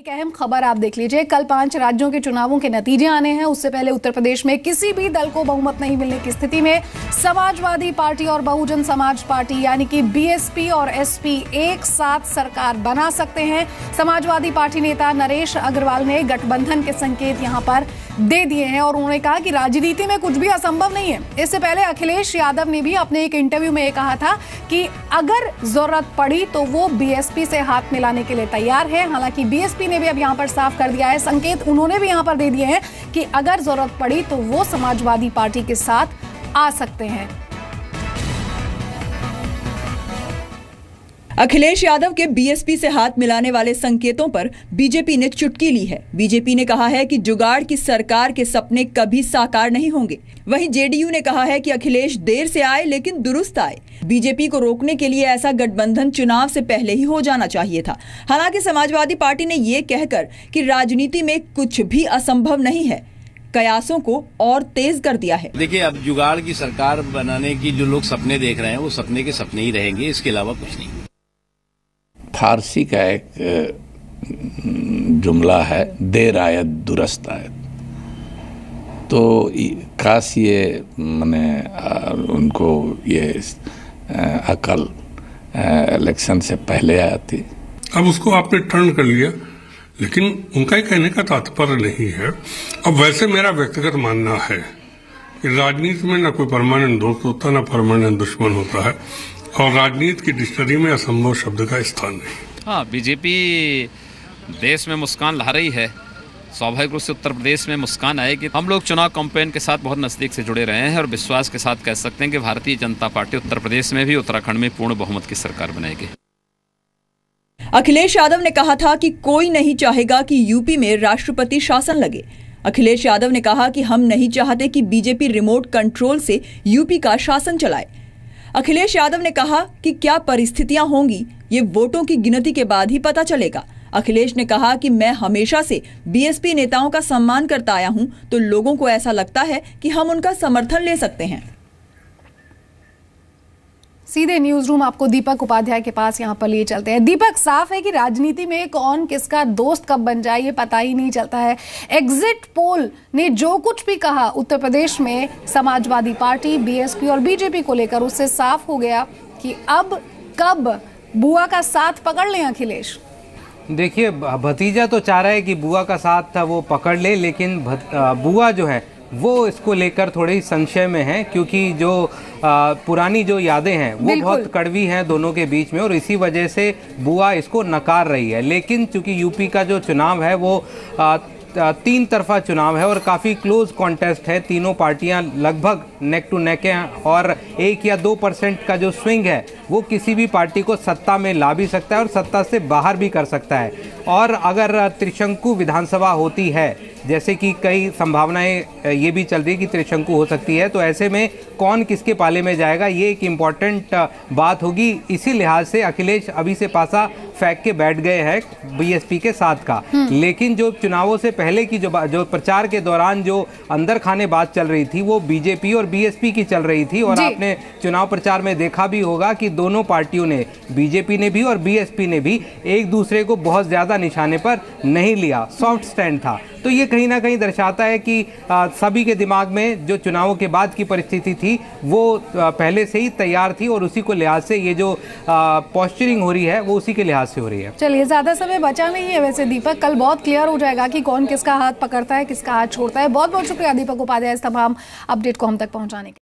एक अहम खबर आप देख लीजिए। कल पाँच राज्यों के चुनावों के नतीजे आने हैं। उससे पहले उत्तर प्रदेश में किसी भी दल को बहुमत नहीं मिलने की स्थिति में समाजवादी पार्टी और बहुजन समाज पार्टी यानी कि बीएसपी और एसपी एक साथ सरकार बना सकते हैं। समाजवादी पार्टी नेता नरेश अग्रवाल ने गठबंधन के संकेत यहाँ पर दे दिए हैं और उन्होंने कहा कि राजनीति में कुछ भी असंभव नहीं है। इससे पहले अखिलेश यादव ने भी अपने एक इंटरव्यू में ये कहा था कि अगर ज़रूरत पड़ी तो वो बीएसपी से हाथ मिलाने के लिए तैयार है। हालाँकि बीएसपी ने भी अब यहाँ पर साफ़ कर दिया है। संकेत उन्होंने भी यहाँ पर दे दिए हैं कि अगर ज़रूरत पड़ी तो वो समाजवादी पार्टी के साथ आ सकते हैं। अखिलेश यादव के बीएसपी से हाथ मिलाने वाले संकेतों पर बीजेपी ने चुटकी ली है। बीजेपी ने कहा है कि जुगाड़ की सरकार के सपने कभी साकार नहीं होंगे। वहीं जेडीयू ने कहा है कि अखिलेश देर से आए, लेकिन दुरुस्त आए। बीजेपी को रोकने के लिए ऐसा गठबंधन चुनाव से पहले ही हो जाना चाहिए था। हालाँकि समाजवादी पार्टी ने ये कहकर कि राजनीति में कुछ भी असंभव नहीं है। कयासों को और तेज कर दिया है। देखिए, अब जुगाड़ की सरकार बनाने की जो लोग सपने देख रहे हैं, वो सपने के सपने ही रहेंगे, इसके अलावा कुछ नहीं। फारसी का एक जुमला है, देर आयत दुरुस्त आयत। तो काश ये मैंने उनको ये अकल इलेक्शन से पहले आती अब उसको आपने टर्न कर लिया, लेकिन उनका ही कहने का तात्पर्य नहीं है। अब वैसे मेरा व्यक्तिगत मानना है कि राजनीति में ना कोई परमानेंट दोस्त होता, ना परमानेंट दुश्मन होता है। और राजनीति की डिक्शनरी में असंभव शब्द का स्थान नहीं। हाँ बीजेपी देश में मुस्कान ला रही है। स्वाभाविक रूप से उत्तर प्रदेश में मुस्कान आएगी। हम लोग चुनाव कैंपेन के साथ बहुत नज़दीक से जुड़े रहे हैं और विश्वास के साथ कह सकते हैं कि भारतीय जनता पार्टी उत्तर प्रदेश में भी उत्तराखंड में पूर्ण बहुमत की सरकार बनाएगी। अखिलेश यादव ने कहा था कि कोई नहीं चाहेगा कि यूपी में राष्ट्रपति शासन लगे। अखिलेश यादव ने कहा कि हम नहीं चाहते कि बीजेपी रिमोट कंट्रोल से यूपी का शासन चलाए। अखिलेश यादव ने कहा कि क्या परिस्थितियाँ होंगी? ये वोटों की गिनती के बाद ही पता चलेगा। अखिलेश ने कहा कि मैं हमेशा से बीएसपी नेताओं का सम्मान करता आया हूँ तो लोगों को ऐसा लगता है कि हम उनका समर्थन ले सकते हैं। सीधे न्यूज़ रूम आपको दीपक उपाध्याय के पास यहाँ पर लिए चलते हैं। दीपक, साफ़ है कि राजनीति में कौन किसका दोस्त कब बन जाए, ये पता ही नहीं चलता है। एग्जिट पोल ने जो कुछ भी कहा, उत्तर प्रदेश में समाजवादी पार्टी बीएसपी और बीजेपी को लेकर उससे साफ़ हो गया कि अब कब बुआ का साथ पकड़ लें अखिलेश। देखिए, भतीजा तो चाह रहा है कि बुआ का साथ था, वो पकड़ ले, लेकिन बुआ जो है वो इसको लेकर थोड़े ही संशय में है क्योंकि जो आ, पुरानी जो यादें हैं वो बहुत कड़वी हैं दोनों के बीच में और इसी वजह से बुआ इसको नकार रही है। लेकिन चूँकि यूपी का जो चुनाव है वो आ, तीन तरफा चुनाव है और काफ़ी क्लोज कॉन्टेस्ट है तीनों पार्टियाँ लगभग नेक टू नेक हैं और एक या दो परसेंट का जो स्विंग है वो किसी भी पार्टी को सत्ता में ला भी सकता है और सत्ता से बाहर भी कर सकता है। और अगर त्रिशंकु विधानसभा होती है जैसे कि कई संभावनाएँ ये भी चल रही है कि त्रिशंकु हो सकती है तो ऐसे में कौन किसके पाले में जाएगा? ये एक इंपॉर्टेंट बात होगी। इसी लिहाज से अखिलेश अभी से पासा फेंक के बैठ गए हैं बीएसपी के साथ का। हम्म। लेकिन जो चुनावों से पहले की जो जो प्रचार के दौरान जो अंदर खाने बात चल रही थी वो बीजेपी और बीएसपी की चल रही थी और आपने चुनाव प्रचार में देखा भी होगा कि दोनों पार्टियों ने बीजेपी ने भी और बीएसपी ने भी एक दूसरे को बहुत ज़्यादा निशाने पर नहीं लिया। सॉफ्ट स्टैंड था। तो ये कहीं ना कहीं दर्शाता है कि सभी के दिमाग में जो चुनावों के बाद की परिस्थिति थी, वो पहले से ही तैयार थी और उसी को लिहाज से ये जो पॉस्चरिंग हो रही है, वो उसी के लिहाज से हो रही है। चलिए, ज़्यादा समय बचा नहीं है वैसे दीपक। कल बहुत क्लियर हो जाएगा कि कौन किसका हाथ पकड़ता है, किसका हाथ छोड़ता है। बहुत बहुत शुक्रिया दीपक उपाध्याय इस तमाम अपडेट को हम तक पहुँचाने के